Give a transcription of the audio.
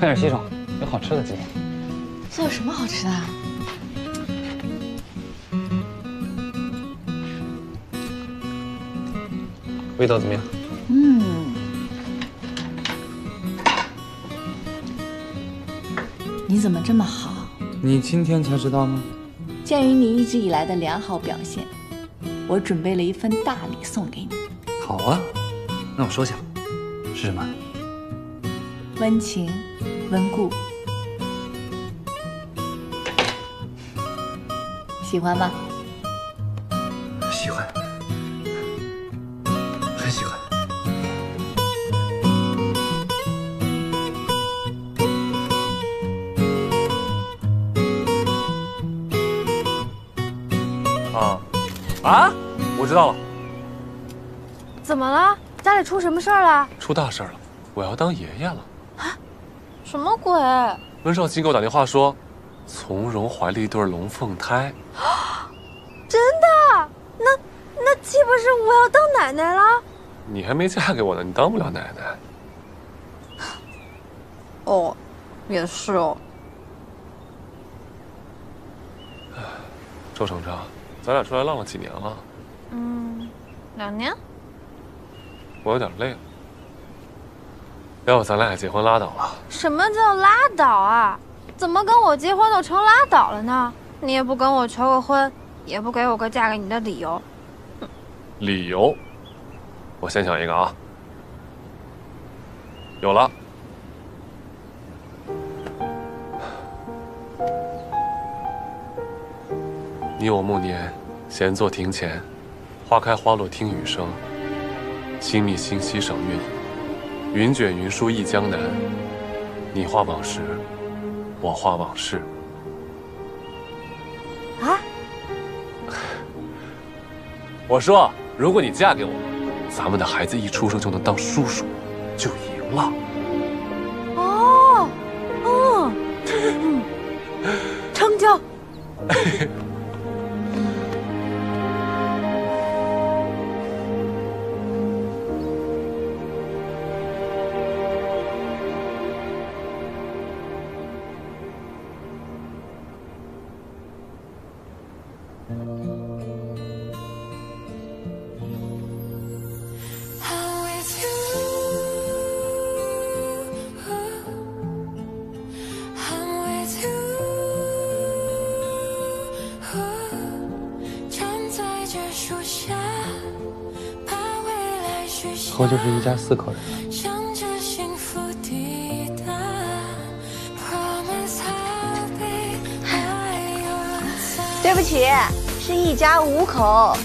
快点洗手，有好吃的今天。做什么好吃的？味道怎么样？嗯，你怎么这么好？你今天才知道吗？鉴于你一直以来的良好表现，我准备了一份大礼送给你。好啊，那我收下，是什么？温情，温故，喜欢吗？喜欢，很喜欢。啊啊！我知道了，怎么了？家里出什么事儿了？出大事了，我要当爷爷了。什么鬼？温少卿给我打电话说，从容怀了一对龙凤胎。真的？那那岂不是我要当奶奶了？你还没嫁给我呢，你当不了奶奶。哦，也是哦。周程程，咱俩出来浪了几年了？嗯，两年。我有点累了，要不咱俩结婚拉倒了？什么叫拉倒啊？怎么跟我结婚都成拉倒了呢？你也不跟我求个婚，也不给我个嫁给你的理由。理由，我先想一个啊。有了。你我暮年，闲坐庭前，花开花落听雨声。星密星稀赏月影，云卷云舒忆江南。你画往事，我画往事。啊？我说，如果你嫁给我，咱们的孩子一出生就能当叔叔，就赢了。以后就是一家四口人。对不起，是一家五口。